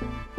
you